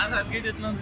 Mannheim geht es noch.